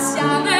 相爱。